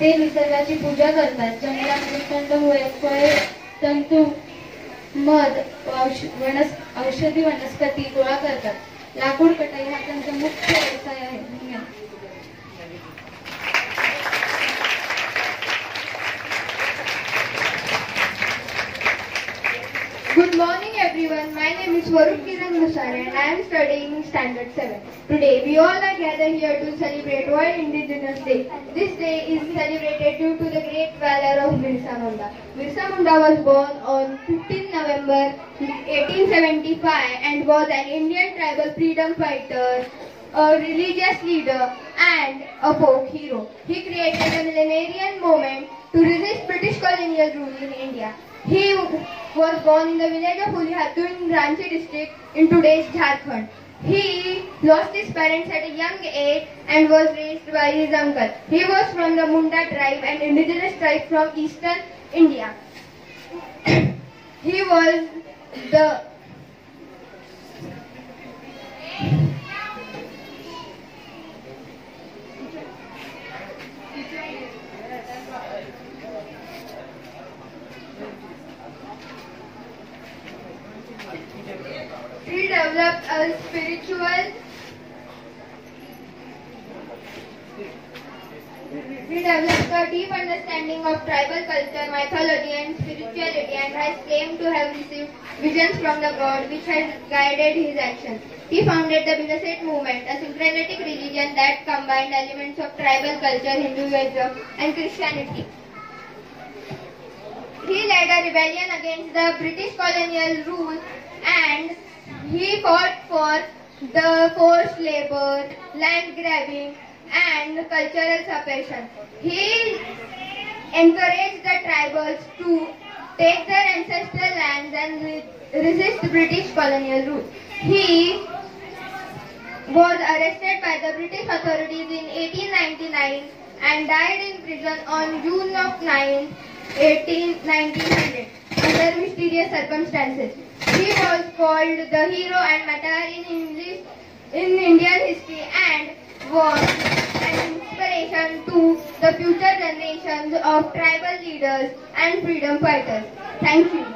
ते निसर्गाची पूजा करतात. जंगलात कंदमुळे फळे तंतू मध औष वनस औषधी वनस्पती गोळा करतात. लाकूड कटाई हा त्यांचा मुख्य व्यवसाय आहे. धन्यवाद. Good morning everyone. My name is Varun Kiran Musare and I am studying Standard 7. Today we all are gathered here to celebrate World Indigenous Day. This day is celebrated due to the great valor of Birsa Munda. Birsa Munda was born on 15 November 1875 and was an Indian tribal freedom fighter, a religious leader and a folk hero. He created a millenarian movement Colonial rule in India. He was born in the village of Ulihatu in Ranchi district in today's Jharkhand. He lost his parents at a young age and was raised by his uncle. He was from the Munda tribe, an indigenous tribe from eastern India. he was the Developed a spiritual He developed a deep understanding of tribal culture, mythology and spirituality and has claimed to have received visions from the god which has guided his actions. He founded the Bilaset movement, a syncretic religion that combined elements of tribal culture, Hinduism and Christianity. He led a rebellion against the British colonial rule and he fought for the forced labor, land grabbing and cultural suppression. He encouraged the tribals to take their ancestral lands and re- resist British colonial rule. He was arrested by the British authorities in 1899 and died in prison on June of 9, 18, 1900 under mysterious circumstances. He was called the hero and martyr in English in Indian history and was an inspiration to the future generations of tribal leaders and freedom fighters. Thank you.